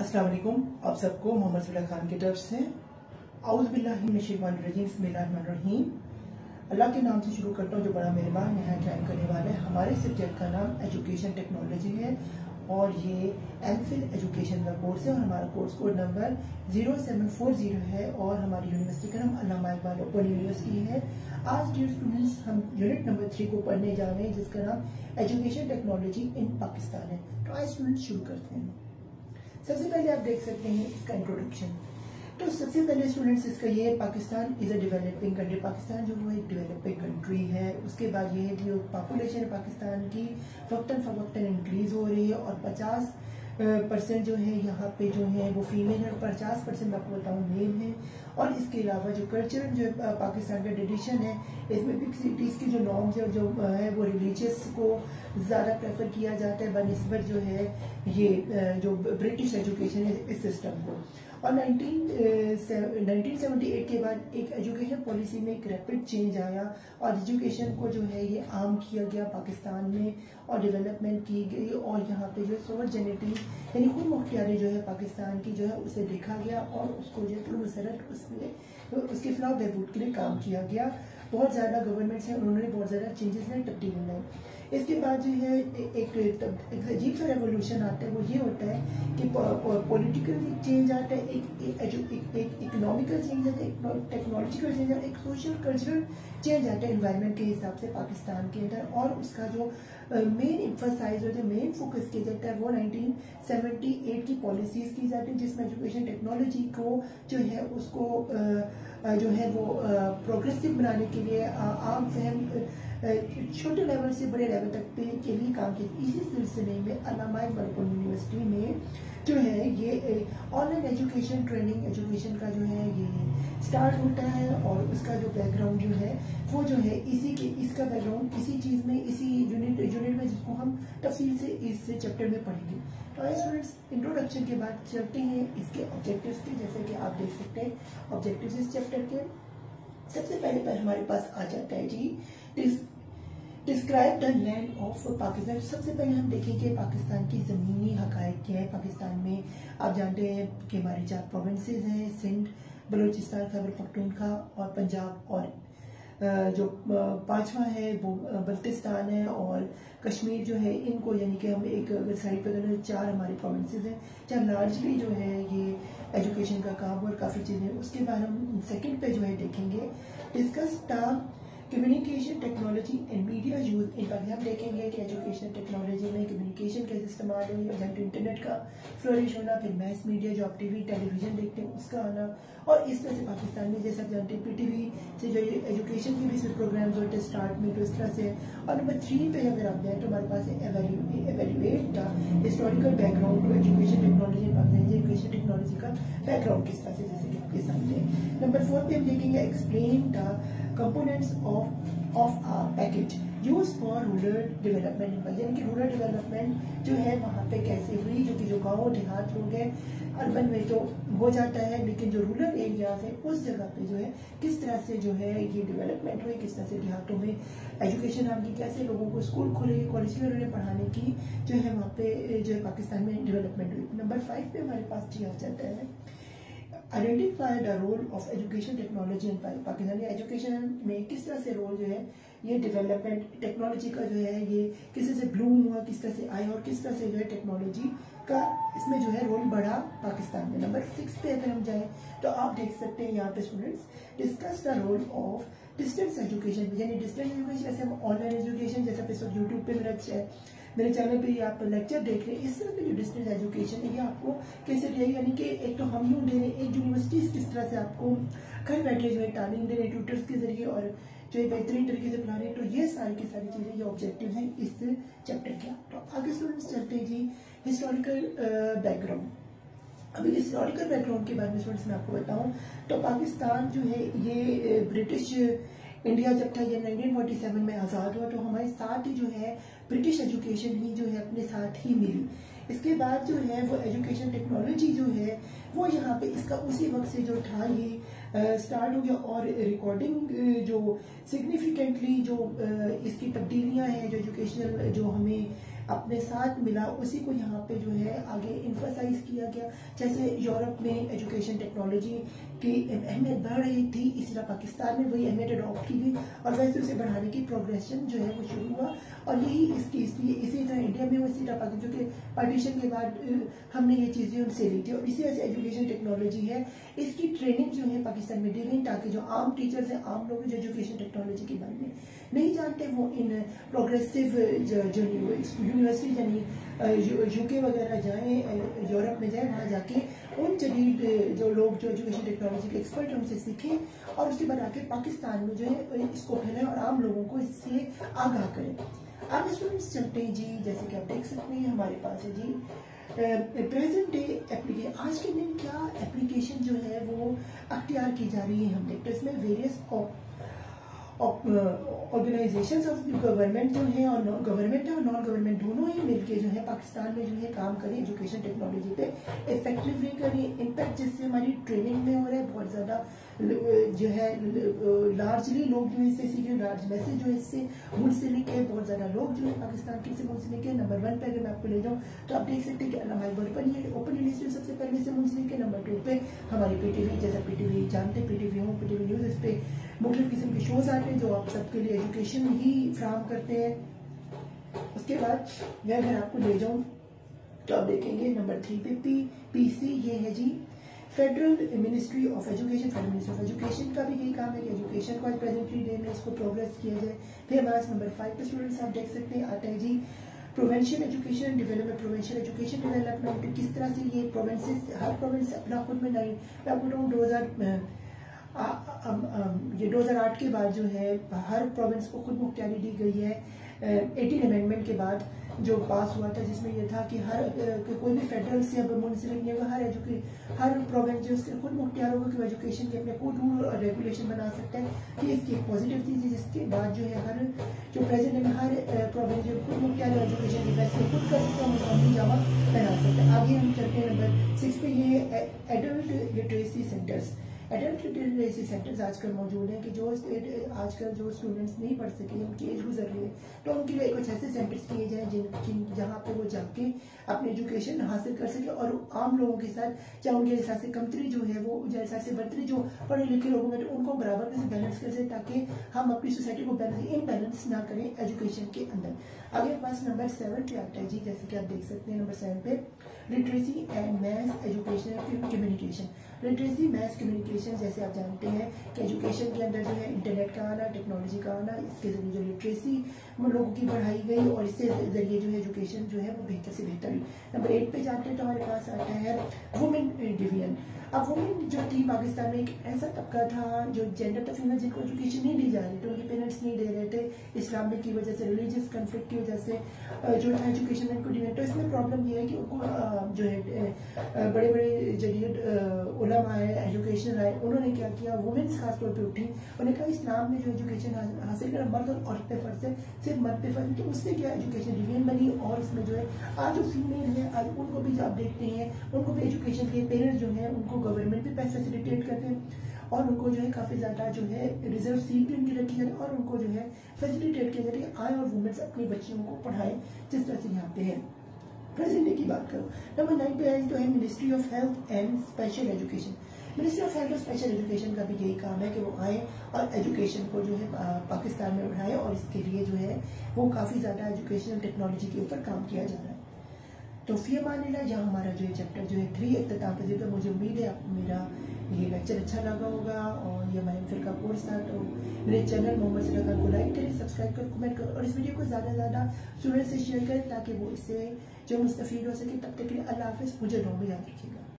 अस्सलाम वालेकुम। आप सबको मोहम्मद सुल्ला खान की तरफ़ से आउज़बिल्लाहिमिनश्शैतानिर्रजीम अल्लाह के नाम से शुरू करता हूँ, जो बड़ा मेहरबान यहाँ ज्वाइन करने वाला है। हमारे सब्जेक्ट का नाम एजुकेशन टेक्नोलॉजी है और ये एम फिल एजुकेशन का कोर्स है और हमारा course code number zero seven four zero है और हमारी यूनिवर्सिटी का नाम अल्लामा इकबाल ओपन यूनिवर्सिटी है। आज डियर स्टूडेंट्स हम यूनिट नंबर थ्री को पढ़ने जा रहे हैं, जिसका नाम एजुकेशन टेक्नोलॉजी इन पाकिस्तान है। तो आज स्टूडेंट्स शुरू करते हैं। सबसे पहले आप देख सकते हैं इसका इंट्रोडक्शन तो सबसे पहले स्टूडेंट्स इसका ये है, Pakistan is a developing country Pakistan जो वो एक डेवलपिंग कंट्री है। उसके बाद ये है जो पॉपुलेशन पाकिस्तान की। फक्तन फवक्तन इंक्रीज हो रही है और 50 परसेंट जो है, यहाँ पे जो है, वो फीमेल है, पचास परसेंट आपको बताऊँ मेल है। और इसके अलावा जो कल्चर जो पाकिस्तान का ट्रेडिशन है, इसमें भी सिटीज़ के जो नॉर्म्स है जो है, वो रिलीजियस को ज़्यादा प्रेफर किया जाता है, बनस्बत जो है, ये जो ब्रिटिश एजुकेशन है, इस सिस्टम को। और 19, 1978 के बाद एक एजुकेशन पॉलिसी में एक रैपिड चेंज आया और एजुकेशन को जो है ये आम किया गया पाकिस्तान में और डेवलपमेंट की गई और यहाँ पे जो सोवर जेनेटिक यानी खुद मुख्तियारी जो है पाकिस्तान की जो है उसे देखा गया और उसको जो है मसरत उसमें तो उसके खिलाफ बहबूद के लिए काम किया गया। बहुत ज़्यादा गवर्नमेंट्स हैं उन्होंने बहुत ज़्यादा चेंजेस लाए तब्दीली लाई इसके बाद जो है एक एक अजीब सा रेवोल्यूशन आता है, वो ये होता है कि पॉलिटिकल चेंज आता है, एक एक इकोनॉमिकल चेंज आता है टेक्नोलॉजिकल चेंज आता है, एक सोशल कल्चरल चेंज आता है इन्वायरमेंट के हिसाब से पाकिस्तान के अंदर। और उसका जो मेन इम्फोसाइज होता है मेन फोकस किया जाता है, वो 1978 की पॉलिसीज़ की जाती है, जिसमें एजुकेशन टेक्नोलॉजी को जो है, उसको जो है वो प्रोग्रेसिव बनाने के लिए आम फहम छोटे लेवल से बड़े लेवल तक पे के लिए काम किया। इसी सिलसिले में अलामा यूनिवर्सिटी में जो है, ये ऑनलाइन एजुकेशन ट्रेनिंग एजुकेशन का जो है, ये स्टार्ट होता है और उसका जो बैकग्राउंड जो है, वो जो है, इसी के, इसका बैकग्राउंड इसी चीज़ में, इसी यूनिट यूनिट में जिसको हम तफसील से, इस चैप्टर में पढ़ेंगे। तो आइए स्टूडेंट्स इंट्रोडक्शन के बाद चलते हैं इसके ऑब्जेक्टिव्स के, जैसे कि आप देख सकते हैं ऑब्जेक्टिव्स इस चैप्टर के। सबसे पहले पर हमारे पास आ जाता है जी describe the land of Pakistan. सबसे पहले हम देखेंगे पाकिस्तान की ज़मीनी हक़ क्या है। पाकिस्तान में आप जानते हैं कि हमारे चार प्रोविंसेस हैं, सिंध, बलूचिस्तान, खैबर पख्तूनखा और पंजाब और जो पांचवा है वो बल्तिस्तान है और कश्मीर जो है, इनको यानी कि हम एक वेबसाइट पर चार हमारे प्रोविंसेस हैं जहाँ लार्जली जो है ये एजुकेशन का काम और काफ़ी चीज़ें उसके बाद हम सेकेंड पे जो है देखेंगे डिस्कस टाम communication technology and media use in पर भी हम देखेंगे कि एजुकेशन टेक्नोलॉजी में कम्युनिकेशन कैसे इस्तेमाल है जहाँ इंटरनेट का फ्लोरिश होना, फिर मैस मीडिया जो आप टीवी टेलीविज़न देखते हैं, उसका आना, और इस तरह से पाकिस्तान में जैसे आप जानते हैं पीटीवी से जो एजुकेशन के भी प्रोग्राम्स होते हैं स्टार्ट में तो इस तरह से, और नंबर थ्री पे अगर आप जाए तो हमारे पास एवेल्यूएट था historical background to education technology Pakistan education technology का बैकग्राउंड किस तरह से जैसे कि आपके सामने। नंबर फोर पे हम देखेंगे explain the components of of package use for rural development यानी कि रूरल डेवलपमेंट जो है वहाँ पे कैसे हुई, जो कि जो गाँव देहात लोग अर्बन में तो हो जाता है, लेकिन जो रूरल एरियाज़ है, उस जगह पे जो है किस तरह से जो है ये डेवलपमेंट हुई, किस तरह से देहातों में एजुकेशन आपकी कैसे लोगों को स्कूल खुले कॉलेज में उन्होंने पढ़ाने की जो है वहाँ पे, जो है पाकिस्तान में डेवलपमेंट हुई। नंबर फाइव पे हमारे पास जी आ जाता है। Identify the role of education technology in Pakistan education में किस तरह से रोल जो है, ये डेवलपमेंट टेक्नोलॉजी का जो है, ये किस तरह से ब्लूम हुआ, किस तरह से आया और किस तरह से जो है टेक्नोलॉजी का इसमें जो है रोल बढ़ा पाकिस्तान में। नंबर सिक्स पे अगर हम जाए तो आप देख सकते हैं यहाँ पे students discuss the role of distance education यानी डिस्टेंस एजुकेशन जैसे ऑनलाइन एजुकेशन जैसे यूट्यूब पे मेरा मेरे चैनल पे आप लेक्चर देख रहे हैं। इस तरह की जो डिस्टेंस एजुकेशन है, ये आपको कैसे दिया यानी कि एक तो हम यूँ दे रहे हैं एक यूनिवर्सिटीज किस तरह से आपको घर बैठे जो है तालीम दे रहे हैं ट्यूटर्स के ज़रिए और जो है बेहतरीन तरीके से पढ़ा रहे हैं। तो ये सारी की सारी चीज़ें, ये ऑब्जेक्टिव हैं इस चैप्टर के। तो आगे स्टूडेंट्स चलते हैं जी हिस्टोरिकल बैकग्राउंड अभी हिस्टोरिकल बैकग्राउंड के बारे में स्टूडेंट्स मैं आपको बताऊँ तो पाकिस्तान जो है ये ब्रिटिश इंडिया जब था ये 1947 में आज़ाद हुआ तो हमारे साथ ही जो है ब्रिटिश एजुकेशन ही जो है, अपने साथ ही मिली। इसके बाद जो है, वो एजुकेशन टेक्नोलॉजी जो है, वो यहाँ पे इसका उसी वक्त से जो था, ये स्टार्ट हो गया। और रिकॉर्डिंग जो सिग्निफिकेंटली जो इसकी तब्दीलियाँ हैं, जो एजुकेशनल जो हमें अपने साथ मिला, उसी को यहाँ पे जो है, आगे इन्फोसाइज किया गया। जैसे यूरोप में एजुकेशन टेक्नोलॉजी की अहमियत बढ़ रही थी, इसी तरह पाकिस्तान में वही अहमियत अडॉप्ट की गई और वैसे उसे बढ़ाने की प्रोग्रेशन जो है वो शुरू हुआ और यही इसकी इसलिए इसी तरह इंडिया में इसी तरह पाकिस्तान के पार्टीशन के बाद हमने ये चीज़ें उनसे ली थी और इसी वजह से एजुकेशन टेक्नोलॉजी है। इसकी ट्रेनिंग जो है पाकिस्तान में दी गई ताकि जो आम टीचर्स हैं, आम लोग जो एजुकेशन टेक्नोलॉजी के बारे में नहीं जानते, वो इन प्रोग्रेसिव जो यूनिवर्सिटी यानी यूके वगैरह जाएँ यूरोप में जाएँ, वहाँ जाके उन जदीद जो लोग जो एजुकेशन टेक्नोलॉजी के एक्सपर्ट हैं, उनसे सीखें और उसके बाद आके पाकिस्तान में जो है इसको फैलाएँ और आम लोगों को इससे आगाह करें। अब स्टूडेंट्स चलते हैं जी, जैसे कि आप देख सकते हैं, हमारे पास है जी प्रेजेंट डे एप्लीकेशन आज के दिन क्या एप्लीकेशन जो है वो अख्तियार की जा रही है हम देखते हैं इसमें वेरियस ऑर्गेनाइजेशंस ऑफ़ गवर्नमेंट जो है और गवर्नमेंट है और नॉन गवर्नमेंट दोनों ही मिलके जो है पाकिस्तान में जो है काम करें एजुकेशन टेक्नोलॉजी पे इफेक्टिवली करें इम्पैक्ट जिससे हमारी ट्रेनिंग में हो रहा है, बहुत ज़्यादा जो है लार्जली लोग जो इससे सीखे लार्ज मैसेज जो इससे मुंसलिक है बहुत ज़्यादा लोग जो है पाकिस्तान के से मुंसलिक है नंबर वन पे अगर मैं आपको ले जाऊँ तो आप देख सकते हैं कि अलामा ओपन यूनिवर्सिटी सबसे पहले से मुंसलिक है नंबर टू पे हमारी पीटीवी जैसा पीटीवी जानते पीटीवी हूँ पीटीवी न्यूज़ इस पे मुख्य किस्म के शोज़ आते हैं जो आप सबके लिए एजुकेशन ही फ्राहम करते हैं। उसके बाद मैं अगर आपको ले जाऊँ तो आप देखेंगे नंबर थ्री पे पी पीसी ये है जी federal ministry of education federal ministry of education का भी यही काम है कि एजुकेशन को आज प्रेजेंटली डे में इसको प्रोग्रेस किया जाए। फिर हमारे नंबर फाइव पे स्टूडेंट्स आप देख सकते हैं, आता है जी provincial education development provincial education development किस तरह से ये प्रोवेंसेस हर प्रोवेंस अपना खुद में नहीं मैं आपको बताऊँ, दो हज़ार ये 2008 के बाद जो है, हर प्रोविंस को खुद मुख्तारी दी गई है एटीन अमेंडमेंट के बाद जो पास हुआ था, जिसमें यह था कि हर कि कोई भी फेडरल से अब म्यूनसिपल नहीं होगा हर एजुके हर प्रोविंस जो उसके खुद मुख्तियार होगा कि एजुकेशन के अपने खुद रूल और रेगुलेशन बना सकता है, कि इसकी एक पॉजिटिव चीज़ है, जिसके बाद जो है, हर, जो प्रेजेंट में हर प्रोविंस जो खुद मुख्तियार एजुकेशन के फैसले खुद कर सकता है मुकामी जमा बना सकता है। आगे हम चलते हैं, नंबर सिक्स पे, ये adult literacy centres adult literacy centres आजकल मौजूद हैं कि जो आजकल जो स्टूडेंट्स नहीं पढ़ सके, उनकी एज गुजर रही है तो उनके लिए कुछ ऐसे सेंटर्स किए जाए जिन जहाँ पे वो जाके अपनी एजुकेशन हासिल कर सके और आम लोगों के साथ, चाहे उनके हिसाब से कमतरी जो है वो हिसाब से बढ़तरी जो पढ़े लिखे लोगों में तो उनको बराबर से बैलेंस कर सके, ताकि हम अपनी सोसाइटी को बैलेंस इनबैलेंस ना करें एजुकेशन के अंदर। आगे पास नंबर सेवन पे आता है जी, जैसे कि आप देख सकते हैं नंबर सेवन पे। Literacy and maths education communication literacy maths communication जैसे आप जानते हैं कि एजुकेशन के अंदर जो है इंटरनेट का आना टेक्नोलॉजी का आना, इसके ज़रिए जो लिटरेसी लोगों की बढ़ाई गई और इससे ज़रिए जो है एजुकेशन जो है वो बेहतर से बेहतर हुई। नंबर एट पे जाते हैं तो हमारे पास आता है वुमेन डिवीज़न अब वुमेन जो थी पाकिस्तान में एक ऐसा तबका था जो जेंडर टफ फीमेल जिनको एजुकेशन नहीं दी जा रही थी, उनके पेरेंट्स नहीं दे रहे थे इस्लामिक की वजह से रिलीजियस कन्फ्लिक्ट की वजह से जो एजुकेशन दी तो इसमें प्रॉब्लम ये है कि उनको जो है बड़े बड़े जदीद उलमा है एजुकेशन आए उन्होंने क्या किया वुमेन्स खासतौर पर उठी, उन्होंने कहा, इस्लाम में जो एजुकेशन हासिल करा, मर्द और औरत पे फ़र्ज़ है, सिर्फ़ मर्द पे फ़र्ज़ तो उससे क्या एजुकेशन डिवीज़न बनी और इसमें जो है, आज जो फीमेल है, आज उनको भी आप देखते हैं, उनको भी एजुकेशन के पेरेंट्स जो है, उनको गवर्नमेंट भी पैसे फैसिलिटेट करते हैं। और उनको जो है काफ़ी ज़्यादा जो है रिज़र्व सीट भी उनकी रखी है और उनको जो है फैसिलिटेट किया जाता है आए और वुमेन्स अपनी बच्चियों को पढ़ाएँ, जिस तरह से यहाँ पे है। प्रेजेंट की बात करो नंबर नाइन पे जो है ministry of health and special education ministry of health और स्पेशल एजुकेशन का भी यही काम है कि वो आए और एजुकेशन को जो है पाकिस्तान में उठाए और इसके लिए जो है वो काफ़ी ज़्यादा एजुकेशन टेक्नोलॉजी के ऊपर काम किया जा रहा है। तो फ़ी मानिला जहाँ हमारा जो है चैप्टर जो है थ्री अख्ताम पजीर मुझे उम्मीद है आपको मेरा ये लेक्चर अच्छा लगा होगा और ये हमारे फिर का कोर्स था तो मेरे चैनल मोहम्मद सलाह को लाइक करें सब्सक्राइब करें कमेंट करें और इस वीडियो को ज़्यादा से ज़्यादा स्टूडेंट से शेयर करें ताकि वो इससे जो मुस्तफ़ी हो सके, तब तक के लिए अल्लाह हाफ़ मुझे दो में याद रखिएगा।